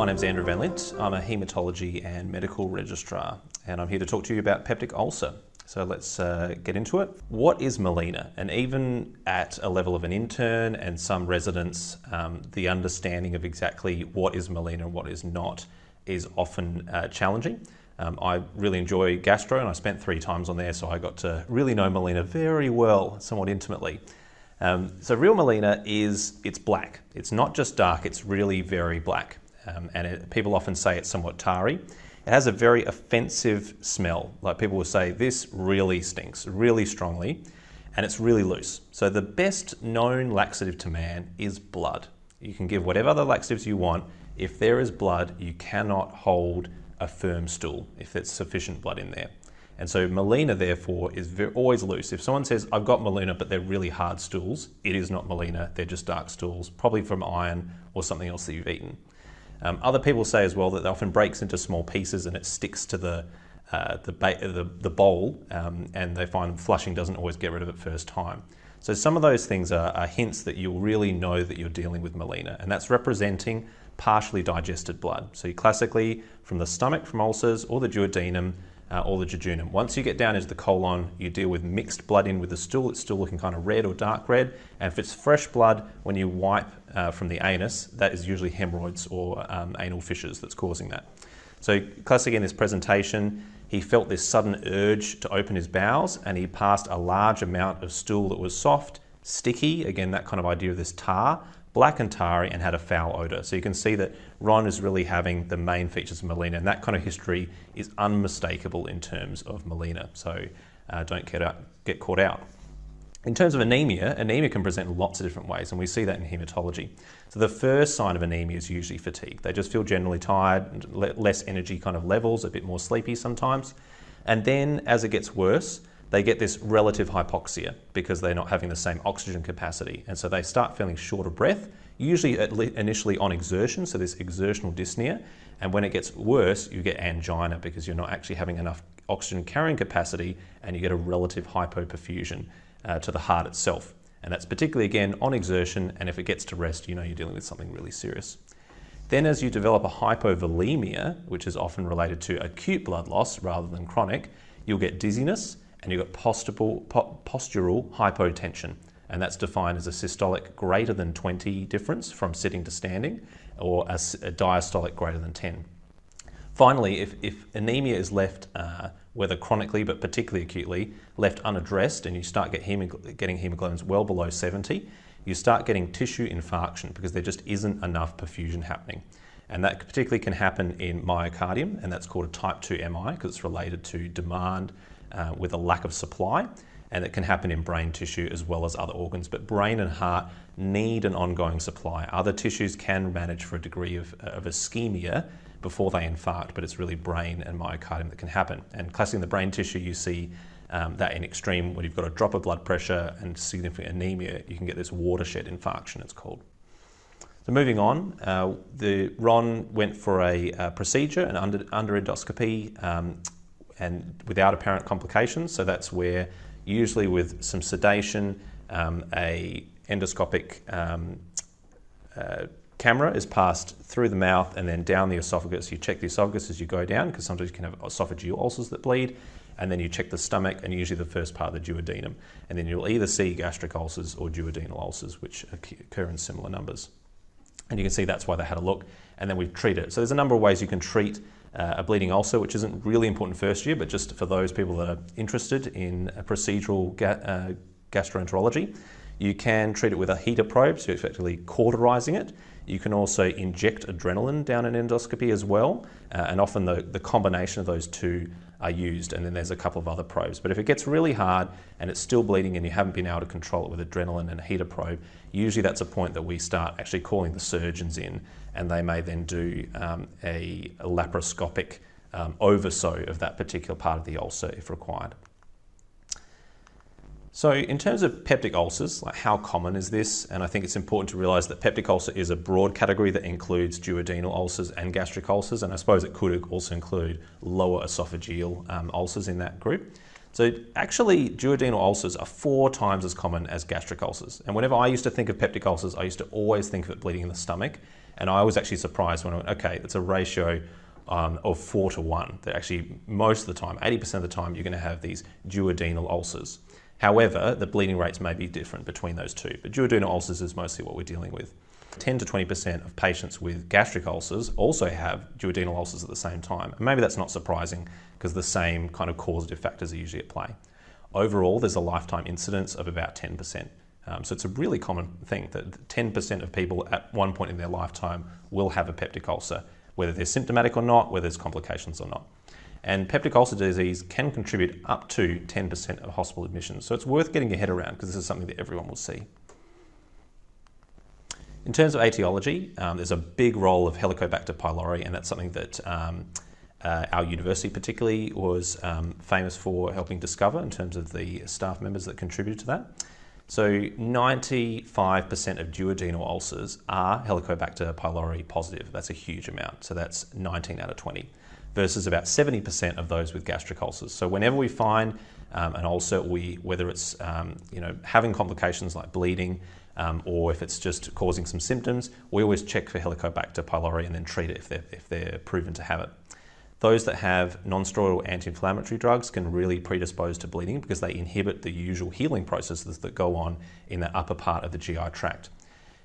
my name's Andrew Van Lint. I'm a haematology and medical registrar, and I'm here to talk to you about peptic ulcer. So let's uh, get into it. What is melena? And even at a level of an intern and some residents, um, the understanding of exactly what is melena and what is not is often uh, challenging. Um, I really enjoy gastro, and I spent three times on there, so I got to really know melena very well, somewhat intimately. Um, so real melena is it's black. It's not just dark; it's really very black, um, and it, people often say it's somewhat tarry. It has a very offensive smell. Like people will say, this really stinks, really strongly, and it's really loose. So the best known laxative to man is blood. You can give whatever other laxatives you want. If there is blood, you cannot hold a firm stool if there's sufficient blood in there. And so melena, therefore, is very, always loose. If someone says, I've got melena, but they're really hard stools, it is not melena, they're just dark stools, probably from iron or something else that you've eaten. Um, other people say as well that it often breaks into small pieces and it sticks to the uh, the, the, the, bowl, um, and they find flushing doesn't always get rid of it first time. So some of those things are, are, hints that you'll really know that you're dealing with melena, and that's representing partially digested blood. So classically from the stomach from ulcers or the duodenum uh, or the jejunum. Once you get down into the colon, you deal with mixed blood in with the stool. It's still looking kind of red or dark red. And if it's fresh blood, when you wipe uh, from the anus, that is usually hemorrhoids or um, anal fissures that's causing that. So, classic in this presentation, he felt this sudden urge to open his bowels and he passed a large amount of stool that was soft, sticky, again, that kind of idea of this tar, black and tarry, and had a foul odour. So you can see that Ron is really having the main features of melena, and that kind of history is unmistakable in terms of melena. So uh, don't get, out, get caught out. In terms of anemia, anemia can present lots of different ways, and we see that in haematology. So the first sign of anemia is usually fatigue. They just feel generally tired, less energy kind of levels, a bit more sleepy sometimes. And then as it gets worse, they get this relative hypoxia because they're not having the same oxygen capacity. And so they start feeling short of breath, usually initially on exertion, so this exertional dyspnea. And when it gets worse, you get angina because you're not actually having enough oxygen carrying capacity and you get a relative hypoperfusion uh, to the heart itself. And that's particularly again on exertion, and if it gets to rest, you know you're dealing with something really serious. Then, as you develop a hypovolemia, which is often related to acute blood loss rather than chronic, you'll get dizziness and you've got postural, postural hypotension. And that's defined as a systolic greater than 20 difference from sitting to standing, or a, a diastolic greater than 10. Finally, if, if anemia is left, uh, whether chronically but particularly acutely, left unaddressed and you start get hemog- getting hemoglobins well below 70, you start getting tissue infarction because there just isn't enough perfusion happening. And that particularly can happen in myocardium, and that's called a type 2 MI because it's related to demand uh, with a lack of supply. And it can happen in brain tissue as well as other organs. But brain and heart need an ongoing supply. Other tissues can manage for a degree of, of ischemia before they infarct, but it's really brain and myocardium that can happen. And classically in the brain tissue, you see um, that in extreme, when you've got a drop of blood pressure and significant anemia, you can get this watershed infarction, it's called. So moving on, uh, the Ron went for a, a procedure, an under, under endoscopy, um, and without apparent complications. So that's where, usually with some sedation, um, a endoscopic um, uh, camera is passed through the mouth and then down the esophagus. You check the esophagus as you go down because sometimes you can have esophageal ulcers that bleed. And then you check the stomach and usually the first part of the duodenum. And then you'll either see gastric ulcers or duodenal ulcers, which occur in similar numbers. And you can see that's why they had a look. And then we've treated it. So there's a number of ways you can treat uh, a bleeding ulcer, which isn't really important first year, but just for those people that are interested in procedural ga- uh, gastroenterology. You can treat it with a heater probe, so effectively cauterizing it. You can also inject adrenaline down an endoscopy as well, uh, and often the, the combination of those two are used, and then there's a couple of other probes. But if it gets really hard and it's still bleeding and you haven't been able to control it with adrenaline and a heater probe, usually that's a point that we start actually calling the surgeons in, and they may then do um, a, a, laparoscopic um, oversew of that particular part of the ulcer if required. So, in terms of peptic ulcers, like how common is this? And I think it's important to realize that peptic ulcer is a broad category that includes duodenal ulcers and gastric ulcers, and I suppose it could also include lower esophageal um, ulcers in that group. So, actually, duodenal ulcers are four times as common as gastric ulcers. And whenever I used to think of peptic ulcers, I used to always think of it bleeding in the stomach. And I was actually surprised when I went, okay, it's a ratio um, of four to one. That actually, most of the time, 80% of the time, you're going to have these duodenal ulcers. However, the bleeding rates may be different between those two, but duodenal ulcers is mostly what we're dealing with. 10 to 20% of patients with gastric ulcers also have duodenal ulcers at the same time. And maybe that's not surprising because the same kind of causative factors are usually at play. Overall, there's a lifetime incidence of about 10%. Um, so it's a really common thing that 10% of people at one point in their lifetime will have a peptic ulcer, whether they're symptomatic or not, whether there's complications or not. And peptic ulcer disease can contribute up to 10% of hospital admissions. So it's worth getting your head around because this is something that everyone will see. In terms of etiology, um, there's a big role of Helicobacter pylori, and that's something that um, uh, our university particularly was um, famous for helping discover in terms of the staff members that contributed to that. So 95% of duodenal ulcers are Helicobacter pylori positive. That's a huge amount. So that's 19 out of 20 versus about 70% of those with gastric ulcers. So whenever we find um, an ulcer, we, whether it's um, you know, having complications like bleeding, um, or if it's just causing some symptoms, we always check for Helicobacter pylori and then treat it if they're, if they're proven to have it. Those that have non-steroidal anti-inflammatory drugs can really predispose to bleeding because they inhibit the usual healing processes that go on in the upper part of the GI tract.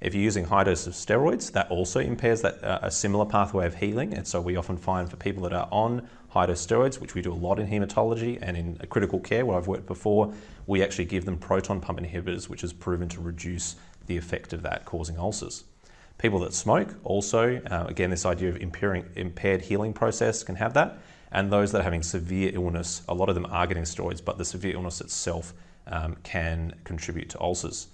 If you're using high doses of steroids, that also impairs that uh, a similar pathway of healing. And so we often find for people that are on high dose steroids, which we do a lot in hematology and in critical care where I've worked before, we actually give them proton pump inhibitors, which is proven to reduce the effect of that causing ulcers. People that smoke also, uh, again, this idea of impairing, impaired healing process can have that. And those that are having severe illness, a lot of them are getting steroids, but the severe illness itself um, can contribute to ulcers.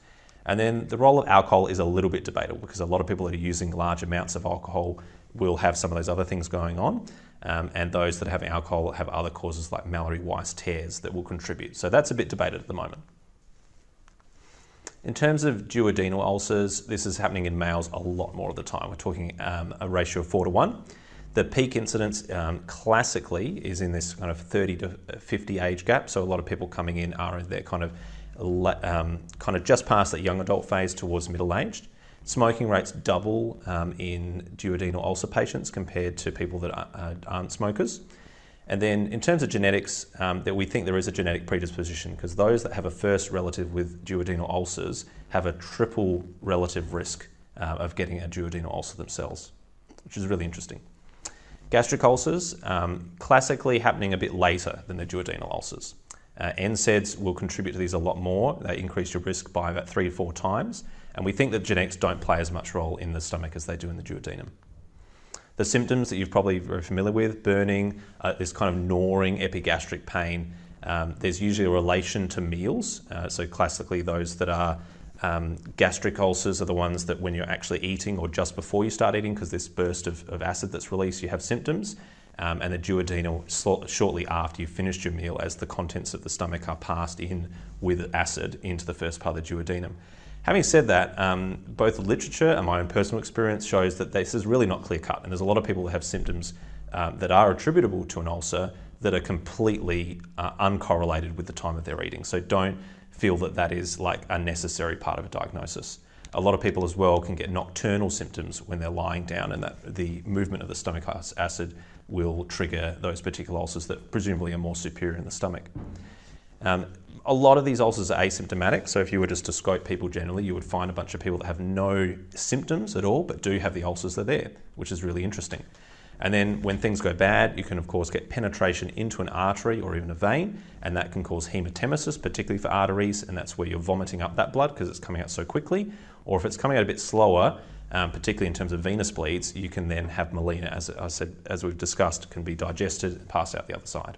And then the role of alcohol is a little bit debatable because a lot of people that are using large amounts of alcohol will have some of those other things going on. Um, and those that have alcohol have other causes like Mallory Weiss tears that will contribute. So that's a bit debated at the moment. In terms of duodenal ulcers, this is happening in males a lot more of the time. We're talking um, a ratio of four to one. The peak incidence um, classically is in this kind of 30 to 50 age gap. So a lot of people coming in are their kind of um, kind of just past that young adult phase towards middle aged. Smoking rates double um, in duodenal ulcer patients compared to people that aren't smokers. And then in terms of genetics, um, that we think there is a genetic predisposition because those that have a first relative with duodenal ulcers have a triple relative risk uh, of getting a duodenal ulcer themselves, which is really interesting. Gastric ulcers, um, classically happening a bit later than the duodenal ulcers. Uh, NSAIDs will contribute to these a lot more. They increase your risk by about three to four times. And we think that genetics don't play as much role in the stomach as they do in the duodenum. The symptoms that you're probably very familiar with burning, uh, this kind of gnawing epigastric pain. Um, there's usually a relation to meals. Uh, so, classically, those that are um, gastric ulcers are the ones that when you're actually eating or just before you start eating, because this burst of, of acid that's released, you have symptoms um, and the duodenal shortly after you've finished your meal as the contents of the stomach are passed in with acid into the first part of the duodenum. Having said that, um, both the literature and my own personal experience shows that this is really not clear cut, and there's a lot of people that have symptoms um, that are attributable to an ulcer that are completely uh, uncorrelated with the time of their eating. So don't feel that that is like a necessary part of a diagnosis. A lot of people as well can get nocturnal symptoms when they're lying down, and that the movement of the stomach acid will trigger those particular ulcers that presumably are more superior in the stomach. Um, a lot of these ulcers are asymptomatic, so if you were just to scope people generally, you would find a bunch of people that have no symptoms at all but do have the ulcers that are there, which is really interesting. And then when things go bad, you can of course get penetration into an artery or even a vein, and that can cause hematemesis, particularly for arteries, and that's where you're vomiting up that blood because it's coming out so quickly. Or if it's coming out a bit slower, um, particularly in terms of venous bleeds, you can then have melena, as I said, as we've discussed, can be digested and passed out the other side.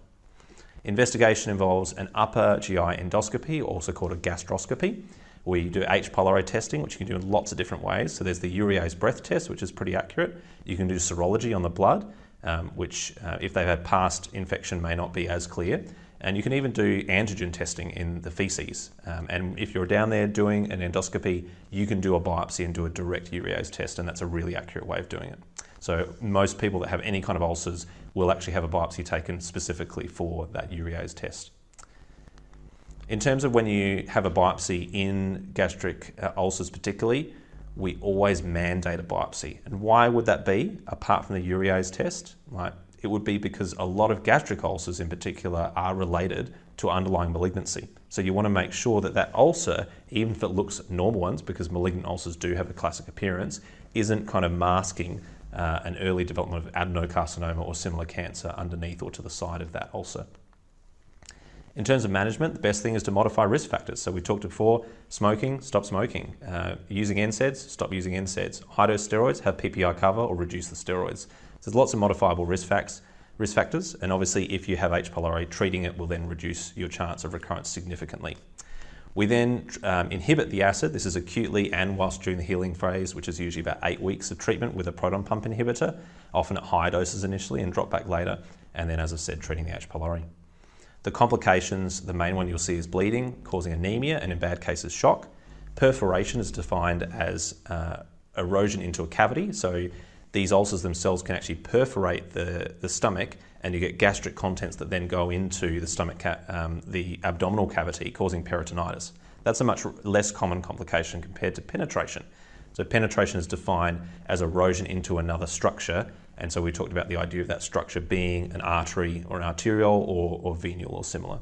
Investigation involves an upper GI endoscopy, also called a gastroscopy. We do H. pylori testing, which you can do in lots of different ways. So there's the urease breath test, which is pretty accurate. You can do serology on the blood, um, which, uh, if they've had past infection, may not be as clear. And you can even do antigen testing in the feces. Um, and if you're down there doing an endoscopy, you can do a biopsy and do a direct urease test, and that's a really accurate way of doing it. So most people that have any kind of ulcers will actually have a biopsy taken specifically for that urease test. In terms of when you have a biopsy in gastric uh, ulcers, particularly, we always mandate a biopsy. And why would that be, apart from the urease test? Right? It would be because a lot of gastric ulcers in particular are related to underlying malignancy. So you want to make sure that that ulcer, even if it looks normal ones, because malignant ulcers do have a classic appearance, isn't kind of masking uh, an early development of adenocarcinoma or similar cancer underneath or to the side of that ulcer. In terms of management, the best thing is to modify risk factors. So we talked before, smoking, stop smoking. Uh, using NSAIDs, stop using NSAIDs. High dose steroids, have PPI cover or reduce the steroids. So there's lots of modifiable risk facts risk factors, and obviously if you have H. pylori, treating it will then reduce your chance of recurrence significantly. We then um, inhibit the acid. This is acutely and whilst during the healing phase, which is usually about eight weeks of treatment with a proton pump inhibitor, often at high doses initially and drop back later, and then, as I said, treating the H. pylori. The complications, the main one you'll see is bleeding, causing anemia, and in bad cases, shock. Perforation is defined as uh, erosion into a cavity, so these ulcers themselves can actually perforate the, the stomach and you get gastric contents that then go into the stomach, ca- um, the abdominal cavity, causing peritonitis. That's a much less common complication compared to penetration. So, penetration is defined as erosion into another structure, and so we talked about the idea of that structure being an artery or an arteriole or, or venule or similar.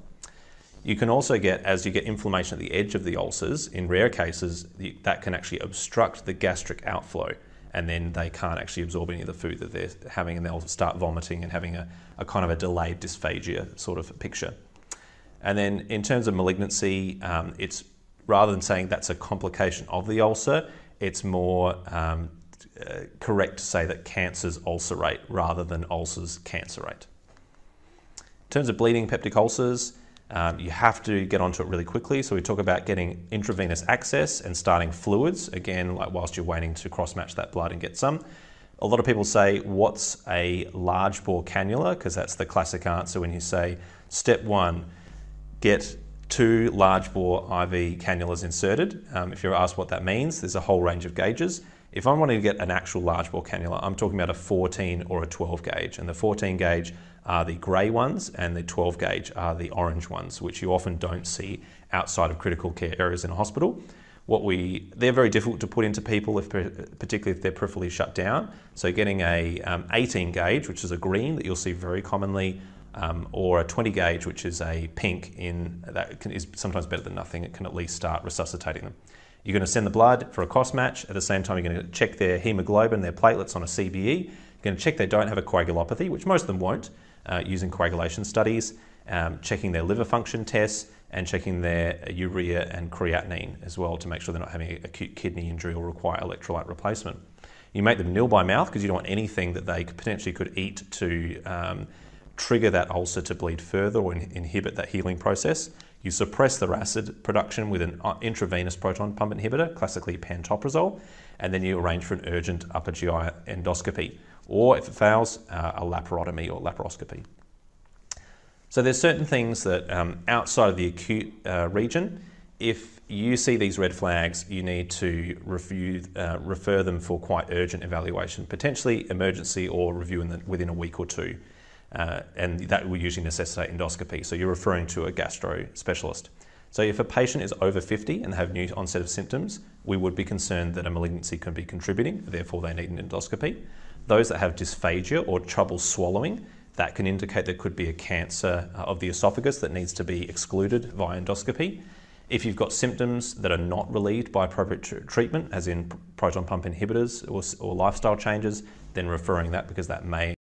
You can also get, as you get inflammation at the edge of the ulcers, in rare cases, that can actually obstruct the gastric outflow and then they can't actually absorb any of the food that they're having, and they'll start vomiting and having a, a kind of a delayed dysphagia sort of picture. And then in terms of malignancy, um, it's rather than saying that's a complication of the ulcer, it's more um, uh, correct to say that cancers ulcerate rather than ulcers cancerate. In terms of bleeding peptic ulcers, um, you have to get onto it really quickly. So we talk about getting intravenous access and starting fluids again, like whilst you're waiting to cross match that blood and get some. A lot of people say, "What's a large bore cannula?" Because that's the classic answer when you say, "Step one, get two large bore IV cannulas inserted." Um, if you're asked what that means, there's a whole range of gauges. If I'm wanting to get an actual large bore cannula, I'm talking about a 14 or a 12 gauge, and the 14 gauge are the grey ones and the 12 gauge are the orange ones, which you often don't see outside of critical care areas in a hospital. What we they're very difficult to put into people, if particularly if they're peripherally shut down. So getting a um, 18 gauge, which is a green that you'll see very commonly, um, or a 20 gauge, which is a pink, in that can, is sometimes better than nothing. It can at least start resuscitating them. You're going to send the blood for a cross match. At the same time, you're going to check their hemoglobin, their platelets on a CBE. You're going to check they don't have a coagulopathy, which most of them won't uh, using coagulation studies, um, checking their liver function tests, and checking their urea and creatinine as well to make sure they're not having acute kidney injury or require electrolyte replacement. You make them nil by mouth because you don't want anything that they potentially could eat to um, trigger that ulcer to bleed further or in- inhibit that healing process. You suppress the acid production with an uh, intravenous proton pump inhibitor, classically pantoprazole, and then you arrange for an urgent upper GI endoscopy or if it fails, uh, a laparotomy or laparoscopy. So there's certain things that um, outside of the acute uh, region, if you see these red flags, you need to review, uh, refer them for quite urgent evaluation, potentially emergency or review the, within a week or two. Uh, and that will usually necessitate endoscopy. So you're referring to a gastro specialist. So if a patient is over 50 and have new onset of symptoms, we would be concerned that a malignancy can be contributing, therefore they need an endoscopy. Those that have dysphagia or trouble swallowing, that can indicate there could be a cancer uh, of the esophagus that needs to be excluded via endoscopy. If you've got symptoms that are not relieved by appropriate tr- treatment, as in proton pump inhibitors or, or lifestyle changes, then referring that because that may